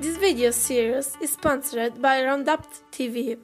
This video series is sponsored by Roundup TV.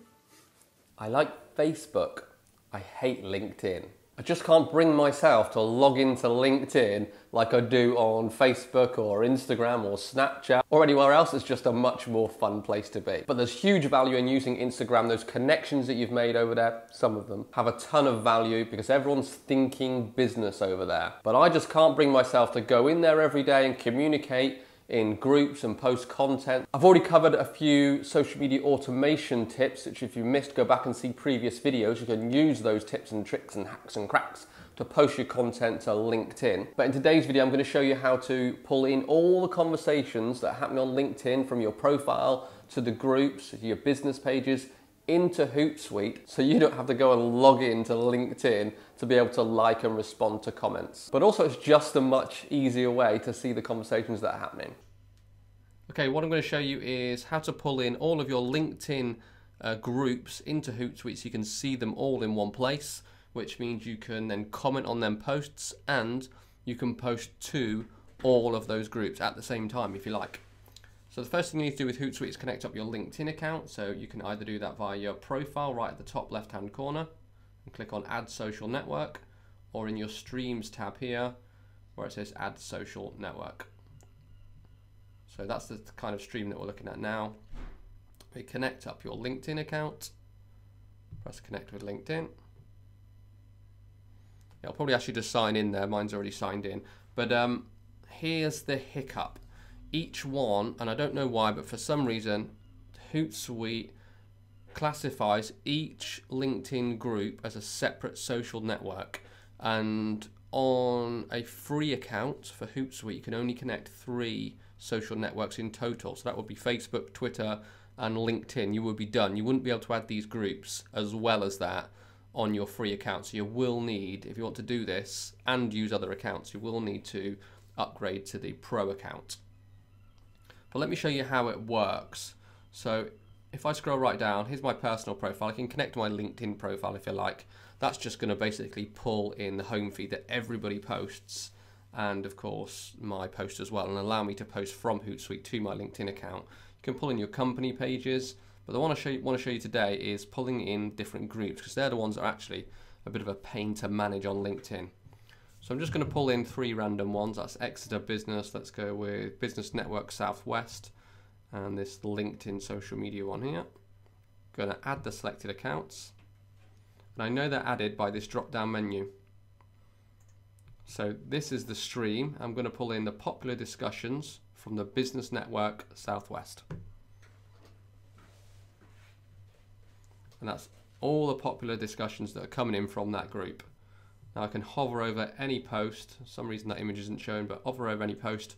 I like Facebook. I hate LinkedIn. I just can't bring myself to log into LinkedIn like I do on Facebook or Instagram or Snapchat or anywhere else. It's just a much more fun place to be. But there's huge value in using Instagram. Those connections that you've made over there, some of them, have a ton of value because everyone's thinking business over there. But I just can't bring myself to go in there every day and communicate in groups and post content. I've already covered a few social media automation tips, which if you missed, go back and see previous videos. You can use those tips and tricks and hacks and cracks to post your content to LinkedIn. But in today's video, I'm going to show you how to pull in all the conversations that happen on LinkedIn from your profile to the groups, your business pages, into Hootsuite so you don't have to go and log in to LinkedIn to be able to like and respond to comments. But also it's just a much easier way to see the conversations that are happening. Okay, what I'm going to show you is how to pull in all of your LinkedIn uh, groups into Hootsuite so you can see them all in one place, which means you can then comment on them posts and you can post to all of those groups at the same time if you like. So the first thing you need to do with Hootsuite is connect up your LinkedIn account. So you can either do that via your profile right at the top left hand corner and click on add social network or in your streams tab here where it says add social network. So that's the kind of stream that we're looking at now. We connect up your LinkedIn account, press connect with LinkedIn. It'll probably ask you to sign in there, mine's already signed in. But um, here's the hiccup each one, and I don't know why, but for some reason, Hootsuite classifies each LinkedIn group as a separate social network. And on a free account for Hootsuite, you can only connect three social networks in total. So that would be Facebook, Twitter, and LinkedIn. You would be done. You wouldn't be able to add these groups as well as that on your free account. So you will need, if you want to do this and use other accounts, you will need to upgrade to the pro account. But let me show you how it works. So if I scroll right down, here's my personal profile. I can connect to my LinkedIn profile if you like. That's just going to basically pull in the home feed that everybody posts and of course my post as well and allow me to post from Hootsuite to my LinkedIn account. You can pull in your company pages, but the one I show you, want to show you today is pulling in different groups because they're the ones that are actually a bit of a pain to manage on LinkedIn. So I'm just going to pull in three random ones. That's Exeter Business. Let's go with Business Network Southwest and this LinkedIn social media one here. Going to add the selected accounts. And I know they're added by this drop down menu. So this is the stream. I'm going to pull in the popular discussions from the Business Network Southwest. And that's all the popular discussions that are coming in from that group. Now I can hover over any post, for some reason that image isn't shown, but hover over any post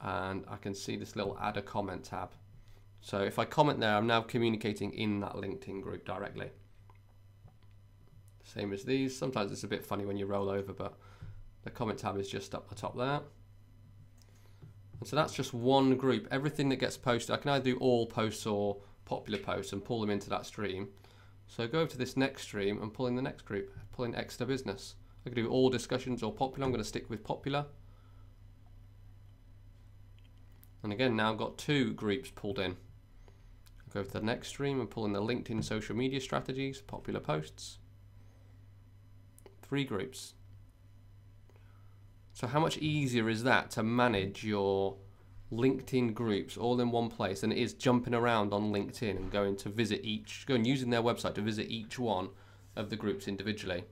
and I can see this little add a comment tab. So if I comment there, I'm now communicating in that LinkedIn group directly. Same as these. Sometimes it's a bit funny when you roll over, but the comment tab is just up the top there. And so that's just one group. Everything that gets posted, I can either do all posts or popular posts and pull them into that stream. So go over to this next stream and pull in the next group, pull in Exeter Business. I could do all discussions or popular. I'm going to stick with popular. And again, now I've got two groups pulled in. Go to the next stream and pull in the LinkedIn social media strategies, popular posts. Three groups. So how much easier is that to manage your LinkedIn groups all in one place than it is jumping around on LinkedIn and going to visit each, going using their website to visit each one of the groups individually.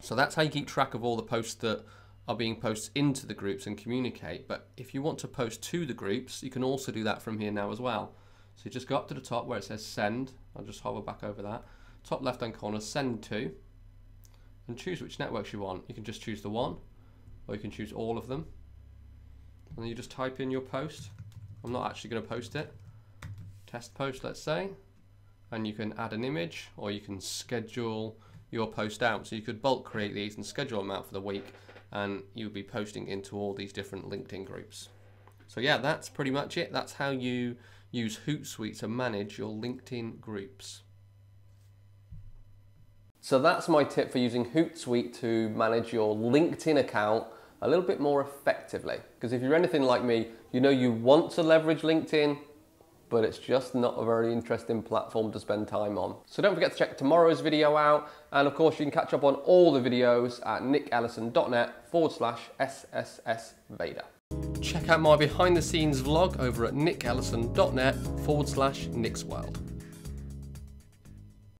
So that's how you keep track of all the posts that are being posted into the groups and communicate. But if you want to post to the groups, you can also do that from here now as well. So you just go up to the top where it says send. I'll just hover back over that. Top left hand corner, send to, and choose which networks you want. You can just choose the one, or you can choose all of them. And then you just type in your post. I'm not actually going to post it. Test post, let's say. And you can add an image, or you can schedule your post out. So you could bulk create these and schedule them out for the week and you'll be posting into all these different LinkedIn groups. So yeah, that's pretty much it. That's how you use Hootsuite to manage your LinkedIn groups. So that's my tip for using Hootsuite to manage your LinkedIn account a little bit more effectively. Because if you're anything like me, you know you want to leverage LinkedIn, but it's just not a very interesting platform to spend time on. So don't forget to check tomorrow's video out, and of course you can catch up on all the videos at nickellison.net forward slash SSS VEDA. Check out my behind the scenes vlog over at nickellison.net forward slash Nick's.